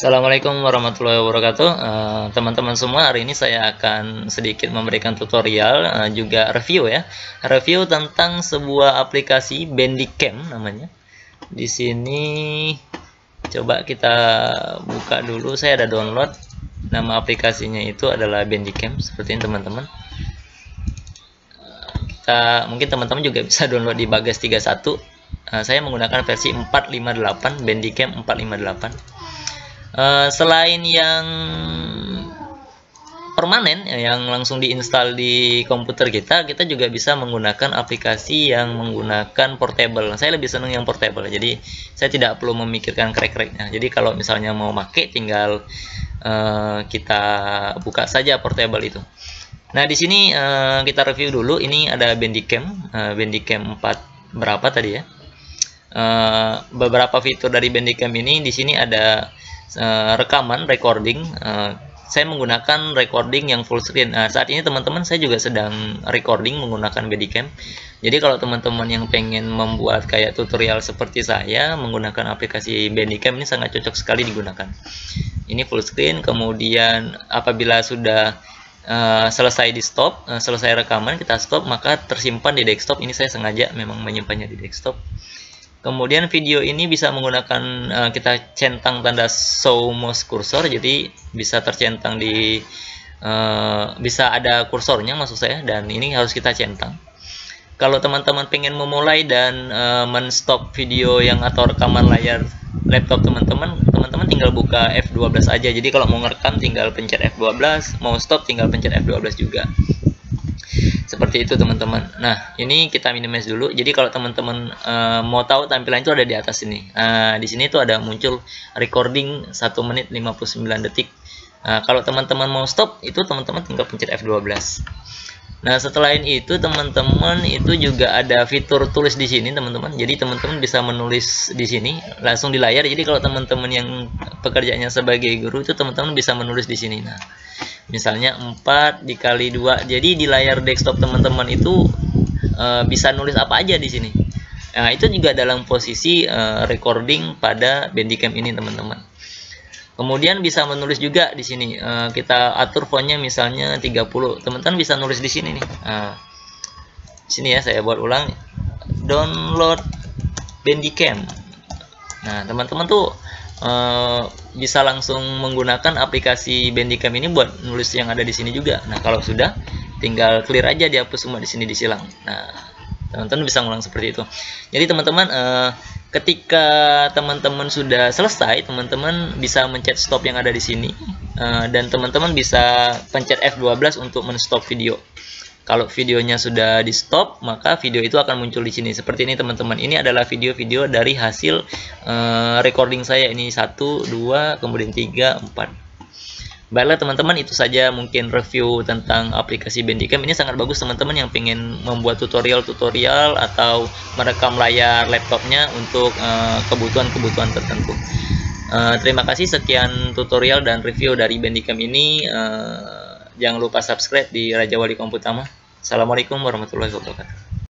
Assalamualaikum warahmatullahi wabarakatuh. Eh, teman-teman uh, semua hari ini saya akan sedikit memberikan tutorial uh, juga review ya. Review tentang sebuah aplikasi Bandicam namanya. Di sini coba kita buka dulu. Saya ada download. Nama aplikasinya itu adalah Bandicam seperti ini teman-teman. Kita mungkin teman-teman juga bisa download di Bagas 31 uh, saya menggunakan versi 458 Bandicam 458 Eh, selain yang permanen ya, yang langsung diinstal di komputer kita kita juga bisa menggunakan aplikasi yang menggunakan portable. Saya lebih senang yang portable jadi saya tidak perlu memikirkan crack-cracknya jadi kalau misalnya mau make tinggal uh, kita buka saja portable itu. Nah di sini uh, kita review dulu. Ini ada Bandicam uh, Bandicam 4 berapa tadi ya? Uh, beberapa fitur dari Bandicam ini. Di sini ada uh, rekaman recording uh, saya menggunakan recording yang full screen. Nah, saat ini teman-teman saya juga sedang recording menggunakan Bandicam jadi kalau teman-teman yang pengen membuat kayak tutorial seperti saya menggunakan aplikasi Bandicam ini sangat cocok sekali digunakan. Ini full screen kemudian apabila sudah uh, selesai di stop uh, selesai rekaman kita stop maka tersimpan di desktop. Ini saya sengaja memang menyimpannya di desktop Kemudian video ini bisa menggunakan uh, kita centang tanda show mouse cursor, jadi bisa tercentang di uh, bisa ada kursornya maksud saya, dan ini harus kita centang. Kalau teman-teman pengen memulai dan uh, menstop video yang atau rekaman layar laptop teman-teman, teman-teman tinggal buka F12 aja. Jadi kalau mau ngerekam tinggal pencet F12, mau stop tinggal pencet F12 juga seperti itu teman-teman. Nah ini kita minimize dulu. Jadi kalau teman-teman uh, mau tahu tampilan itu ada di atas ini. Uh, di sini tuh ada muncul recording 1 menit 59 detik. Uh, kalau teman-teman mau stop itu teman-teman tinggal pencet F12 Nah, setelah itu teman-teman itu juga ada fitur tulis di sini, teman-teman. Jadi teman-teman bisa menulis di sini langsung di layar. Jadi kalau teman-teman yang pekerjaannya sebagai guru itu teman-teman bisa menulis di sini. Nah, misalnya 4 dikali 2 jadi di layar desktop teman-teman itu e, bisa nulis apa aja di sini nah itu juga dalam posisi e, recording pada Bandicam ini teman-teman kemudian bisa menulis juga di sini e, kita atur fontnya misalnya 30 teman-teman bisa nulis di sini nih nah, sini ya saya buat ulang download Bandicam nah teman-teman tuh uh, bisa langsung menggunakan aplikasi Bandicam ini buat nulis yang ada di sini juga. Nah, kalau sudah tinggal clear aja dihapus semua di sini disilang. Nah, teman-teman bisa ngulang seperti itu. Jadi teman-teman uh, ketika teman-teman sudah selesai, teman-teman bisa mencet stop yang ada di sini uh, dan teman-teman bisa pencet F12 untuk men-stop video. Kalau videonya sudah di stop, maka video itu akan muncul di sini. Seperti ini teman-teman. Ini adalah video-video dari hasil uh, recording saya. Ini satu, dua, kemudian tiga, empat. Baiklah teman-teman, itu saja mungkin review tentang aplikasi Bandicam. Ini sangat bagus teman-teman yang pengen membuat tutorial-tutorial atau merekam layar laptopnya untuk eh, kebutuhan-kebutuhan uh, tertentu. Uh, terima kasih sekian tutorial dan review dari Bandicam ini. Uh, jangan lupa subscribe di Raja Wali Komputama. Assalamualaikum warahmatullahi wabarakatuh.